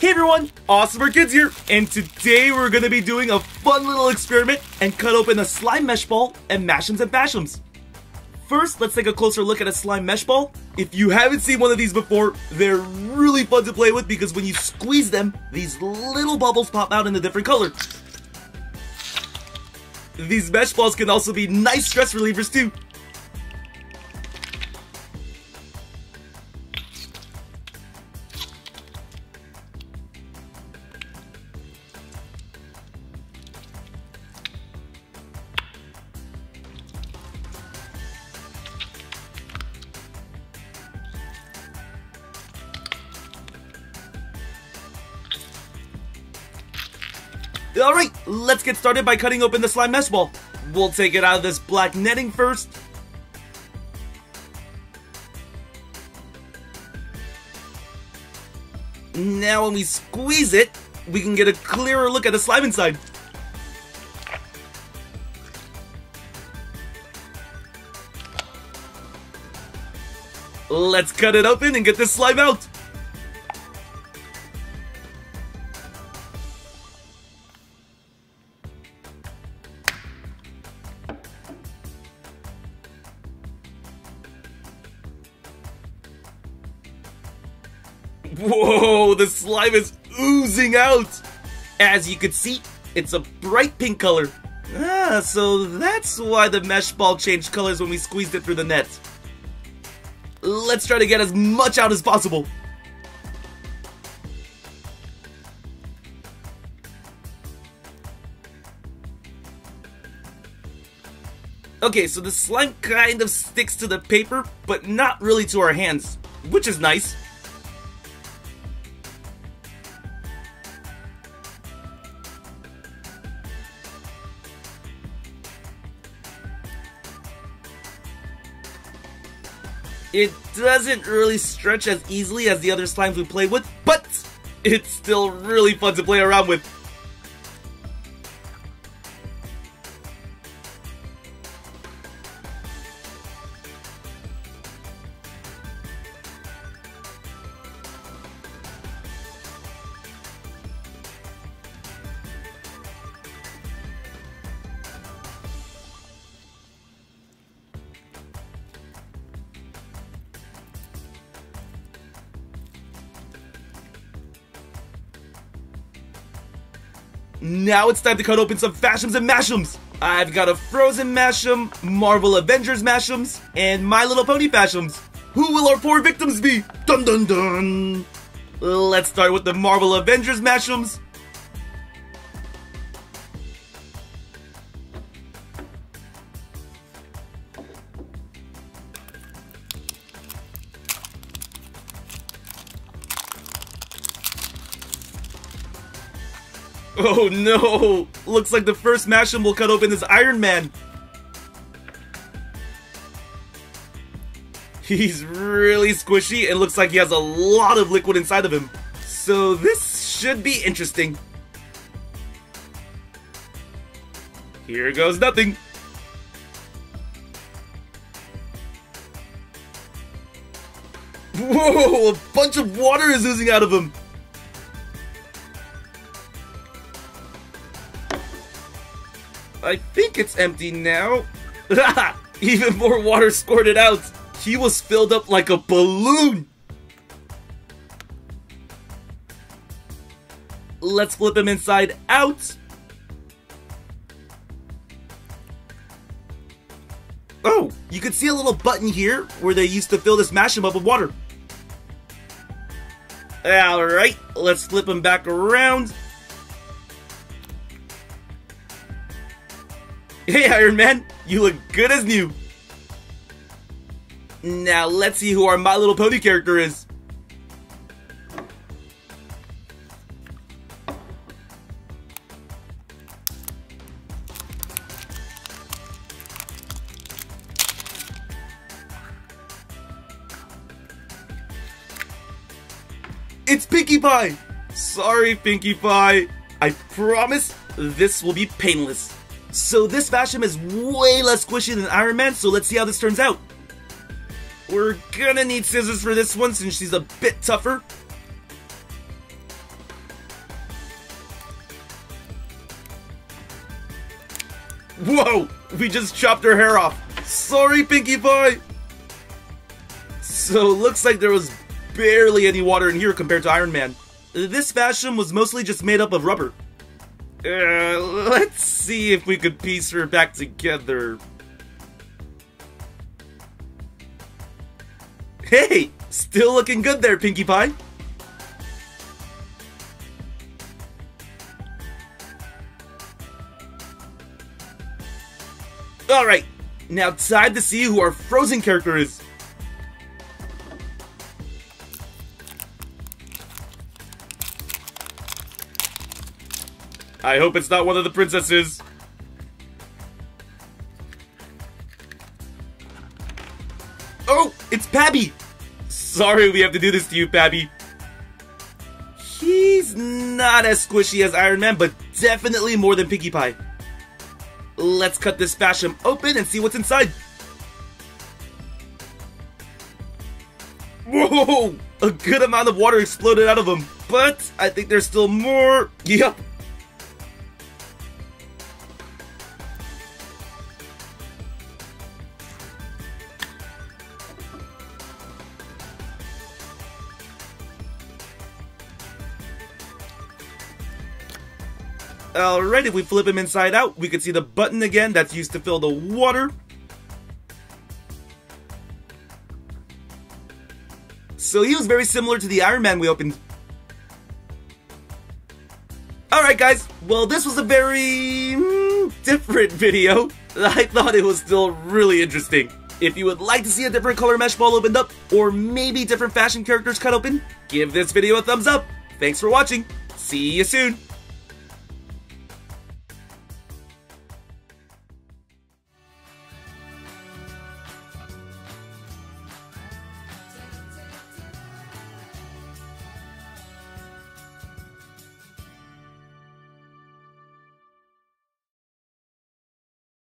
Hey everyone, AWESMR Kids here, and today we're gonna be doing a fun little experiment and cut open a slime mesh ball and Mashems and Fashems. First, let's take a closer look at a slime mesh ball. If you haven't seen one of these before, they're really fun to play with because when you squeeze them, these little bubbles pop out in a different color. These mesh balls can also be nice stress relievers too. Alright, let's get started by cutting open the slime mesh ball. We'll take it out of this black netting first. Now when we squeeze it, we can get a clearer look at the slime inside. Let's cut it open and get this slime out. Whoa, the slime is oozing out! As you can see, it's a bright pink color. Ah, so that's why the mesh ball changed colors when we squeezed it through the net. Let's try to get as much out as possible. Okay, so the slime kind of sticks to the paper, but not really to our hands, which is nice. It doesn't really stretch as easily as the other slimes we play with, but it's still really fun to play around with. Now it's time to cut open some Fashems and Mashems. I've got a Frozen Mashem, Marvel Avengers Mashems, and My Little Pony Fashems. Who will our poor victims be? Dun dun dun! Let's start with the Marvel Avengers Mashems. Oh no! Looks like the first Mashem will cut open is Iron Man. He's really squishy and looks like he has a lot of liquid inside of him. So this should be interesting. Here goes nothing. Whoa! A bunch of water is oozing out of him. I think it's empty now. Even more water squirted out. He was filled up like a balloon. Let's flip him inside out. Oh, you can see a little button here where they used to fill this Mashem up with water. Alright, let's flip him back around. Hey Iron Man, you look good as new. Now let's see who our My Little Pony character is. It's Pinkie Pie! Sorry, Pinkie Pie. I promise this will be painless. So this Fashem is way less squishy than Iron Man, so let's see how this turns out. We're gonna need scissors for this one since she's a bit tougher. Whoa! We just chopped her hair off. Sorry, Pinkie Pie! So looks like there was barely any water in here compared to Iron Man. This Fashem was mostly just made up of rubber. Uh, let's see if we could piece her back together. Hey! Still looking good there, Pinkie Pie! Alright, now time to see who our Frozen character is. I hope it's not one of the princesses. Oh, it's Pabbie! Sorry we have to do this to you, Pabbie. He's not as squishy as Iron Man, but definitely more than Pinkie Pie. Let's cut this Fashem open and see what's inside. Whoa! A good amount of water exploded out of him, but I think there's still more. Yup, Alright, if we flip him inside out, we can see the button again that's used to fill the water. So he was very similar to the Iron Man we opened. Alright guys, well this was a very mm, different video. I thought it was still really interesting. If you would like to see a different color mesh ball opened up, or maybe different Fashem characters cut open, give this video a thumbs up. Thanks for watching. See you soon.